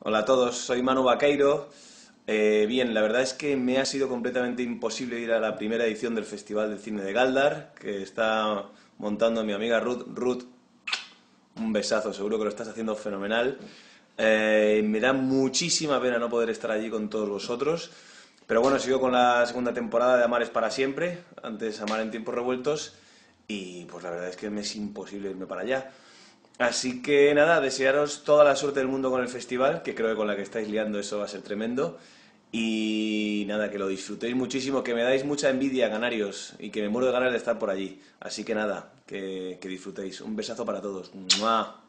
Hola a todos, soy Manu Vaqueiro. Eh, bien, la verdad es que me ha sido completamente imposible ir a la primera edición del Festival de Cine de Galdar, que está montando mi amiga Ruth. Ruth, un besazo, seguro que lo estás haciendo fenomenal. Eh, me da muchísima pena no poder estar allí con todos vosotros. Pero bueno, sigo con la segunda temporada de Amar es para siempre, antes Amar en tiempos revueltos, y pues la verdad es que me es imposible irme para allá. Así que nada, desearos toda la suerte del mundo con el festival, que creo que con la que estáis liando eso va a ser tremendo. Y nada, que lo disfrutéis muchísimo, que me dais mucha envidia, canarios, y que me muero de ganas de estar por allí. Así que nada, que, que disfrutéis. Un besazo para todos. ¡Mua!